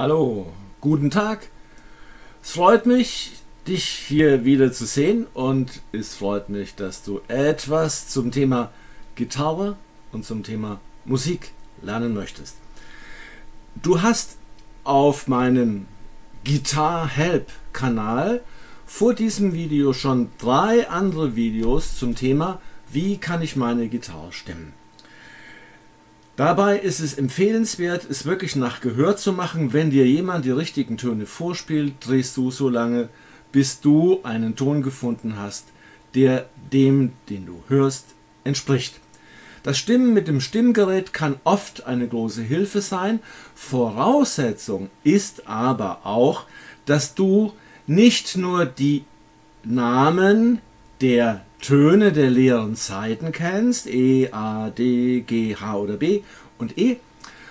Hallo, guten Tag. Es freut mich, dich hier wieder zu sehen und es freut mich, dass du etwas zum Thema Gitarre und zum Thema Musik lernen möchtest. Du hast auf meinem Guitar Help Kanal vor diesem Video schon drei andere Videos zum Thema wie kann ich meine Gitarre stimmen. Dabei ist es empfehlenswert, es wirklich nach Gehör zu machen. Wenn dir jemand die richtigen Töne vorspielt, drehst du so lange, bis du einen Ton gefunden hast, der dem, den du hörst, entspricht. Das Stimmen mit dem Stimmgerät kann oft eine große Hilfe sein. Voraussetzung ist aber auch, dass du nicht nur die Namen der Töne der leeren Zeiten kennst, E, A, D, G, H oder B und E,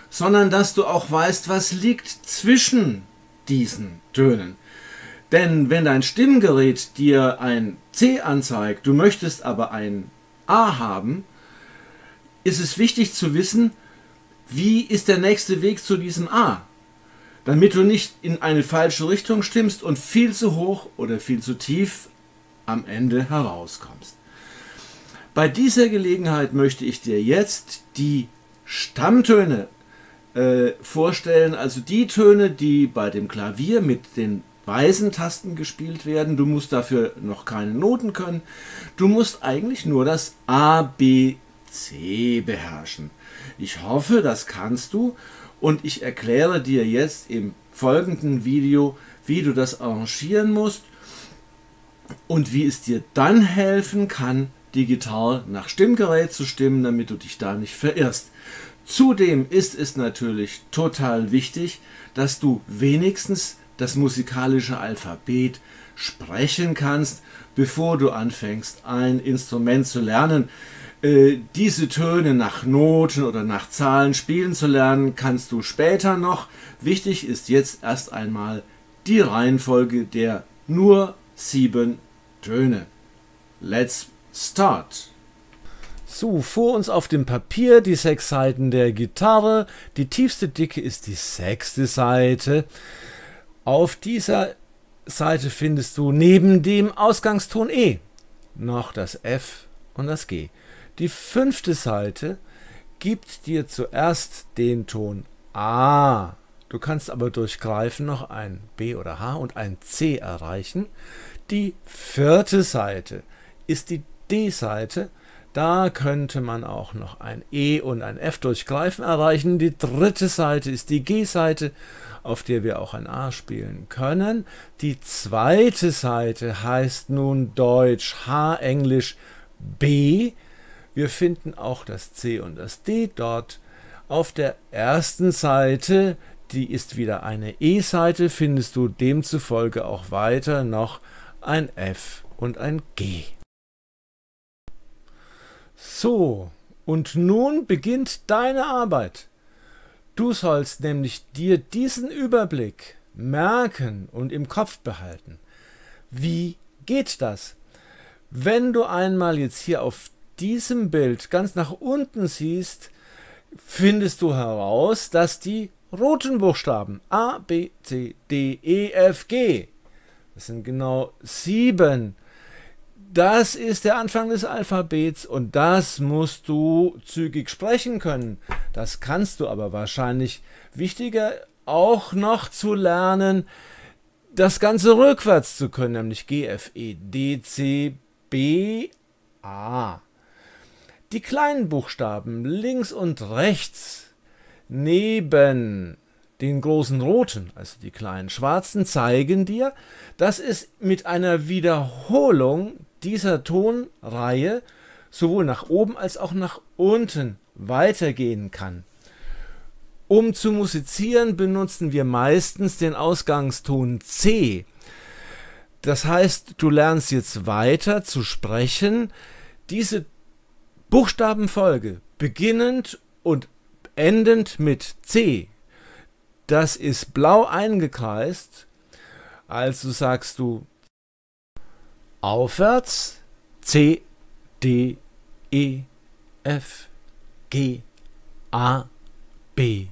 sondern dass du auch weißt, was liegt zwischen diesen Tönen. Denn wenn dein Stimmgerät dir ein C anzeigt, du möchtest aber ein A haben, ist es wichtig zu wissen, wie ist der nächste Weg zu diesem A, damit du nicht in eine falsche Richtung stimmst und viel zu hoch oder viel zu tief am Ende herauskommst. Bei dieser Gelegenheit möchte ich dir jetzt die Stammtöne äh, vorstellen, also die Töne, die bei dem Klavier mit den weißen Tasten gespielt werden. Du musst dafür noch keine Noten können. Du musst eigentlich nur das A, B, C beherrschen. Ich hoffe, das kannst du und ich erkläre dir jetzt im folgenden Video, wie du das arrangieren musst und wie es dir dann helfen kann, digital nach Stimmgerät zu stimmen, damit du dich da nicht verirrst. Zudem ist es natürlich total wichtig, dass du wenigstens das musikalische Alphabet sprechen kannst, bevor du anfängst, ein Instrument zu lernen. Äh, diese Töne nach Noten oder nach Zahlen spielen zu lernen, kannst du später noch. Wichtig ist jetzt erst einmal die Reihenfolge der nur sieben Töne. Let's start! So, vor uns auf dem Papier die sechs Seiten der Gitarre. Die tiefste Dicke ist die sechste Seite. Auf dieser Seite findest du neben dem Ausgangston E noch das F und das G. Die fünfte Seite gibt dir zuerst den Ton A. Du kannst aber durch Greifen noch ein B oder H und ein C erreichen. Die vierte Seite ist die D-Seite. Da könnte man auch noch ein E und ein F durch Greifen erreichen. Die dritte Seite ist die G-Seite, auf der wir auch ein A spielen können. Die zweite Seite heißt nun Deutsch H, Englisch B. Wir finden auch das C und das D dort. Auf der ersten Seite, die ist wieder eine E-Seite, findest du demzufolge auch weiter noch ein F und ein G. So, und nun beginnt deine Arbeit. Du sollst nämlich dir diesen Überblick merken und im Kopf behalten. Wie geht das? Wenn du einmal jetzt hier auf diesem Bild ganz nach unten siehst, findest du heraus, dass die roten Buchstaben A, B, C, D, E, F, G das sind genau sieben. Das ist der Anfang des Alphabets und das musst du zügig sprechen können. Das kannst du aber wahrscheinlich wichtiger auch noch zu lernen, das Ganze rückwärts zu können, nämlich G, F, E, D, C, B, A. Die kleinen Buchstaben links und rechts neben den großen roten, also die kleinen schwarzen, zeigen dir, dass es mit einer Wiederholung dieser Tonreihe sowohl nach oben als auch nach unten weitergehen kann. Um zu musizieren benutzen wir meistens den Ausgangston C. Das heißt, du lernst jetzt weiter zu sprechen. Diese Buchstabenfolge beginnend und endend mit C das ist blau eingekreist. Also sagst du aufwärts C, D, E, F, G, A, B,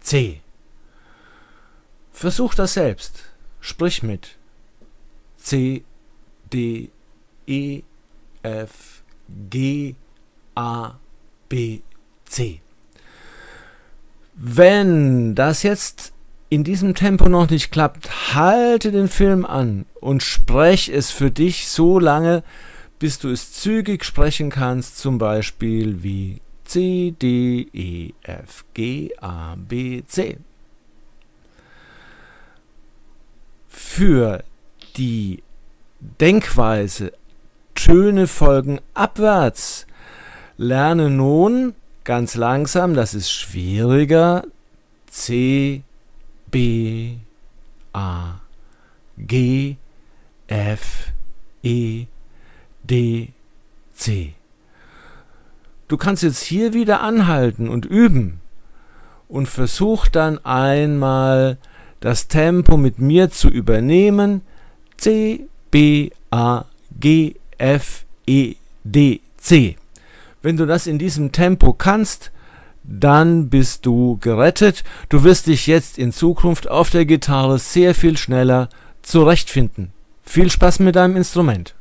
C. Versuch das selbst. Sprich mit. C, D, E, F, G, A, B, C. Wenn das jetzt in diesem Tempo noch nicht klappt, halte den Film an und sprech es für dich so lange, bis du es zügig sprechen kannst, zum Beispiel wie C, D, E, F, G, A, B, C. Für die Denkweise Töne folgen abwärts. Lerne nun ganz langsam, das ist schwieriger, C, B, A, G, F, E, D, C. Du kannst jetzt hier wieder anhalten und üben und versuch dann einmal das Tempo mit mir zu übernehmen. C, B, A, G, F, E, D, C. Wenn du das in diesem Tempo kannst, dann bist du gerettet. Du wirst dich jetzt in Zukunft auf der Gitarre sehr viel schneller zurechtfinden. Viel Spaß mit deinem Instrument.